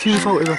听说过一个